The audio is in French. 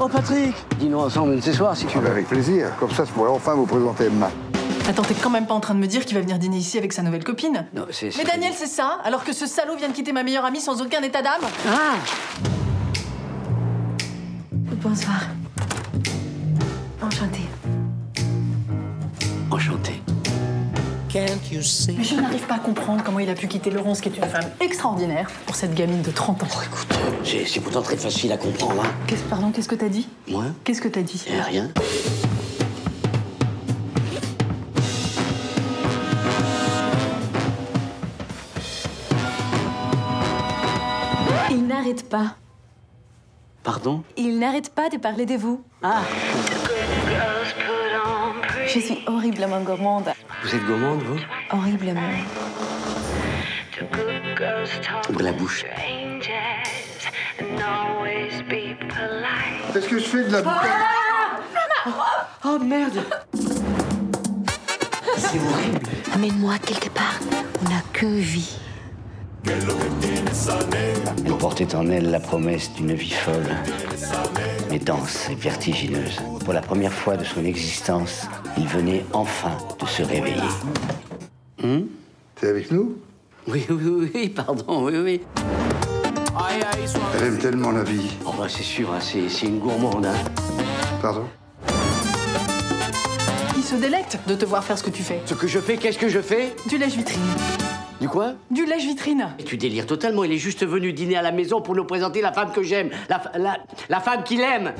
Oh Patrick Dis-nous ensemble ce soir si tu veux. Avec plaisir. Comme ça, je pourrais enfin vous présenter Emma. Attends, t'es quand même pas en train de me dire qu'il va venir dîner ici avec sa nouvelle copine Non, c'est... Mais Daniel, c'est ça Alors que ce salaud vient de quitter ma meilleure amie sans aucun état d'âme Ah Bonsoir. Enchantée. Mais je n'arrive pas à comprendre comment il a pu quitter Laurence, qui est une femme extraordinaire, pour cette gamine de 30 ans. Écoute, c'est c'est pourtant très facile à comprendre, hein. Qu'est-ce, pardon, qu'est-ce que t'as dit? Moi? Qu'est-ce que t'as dit? Eh, Rien. Il n'arrête pas. Pardon? Il n'arrête pas de parler de vous. Ah Je suis horriblement gourmande. Vous êtes gourmande, vous Horriblement. Ouvre la bouche. Est-ce que je fais de la bouteille Oh merde C'est horrible. Amène-moi quelque part. On n'a que vie. Elle portait en elle la promesse d'une vie folle, mais dense et vertigineuse. Pour la première fois de son existence, il venait enfin de se réveiller. T'es avec nous? Oui, oui, oui, oui, pardon, oui, oui. Elle aime tellement la vie. Oh bah c'est sûr, hein, c'est c'est une gourmande, hein. Pardon? Il se délecte de te voir faire ce que tu fais. Ce que je fais, qu'est-ce que je fais? Du lèche-vitrine. Du quoi Du lèche-vitrine. Et tu délires totalement, il est juste venu dîner à la maison pour nous présenter la femme que j'aime, la, la, la femme qu'il aime.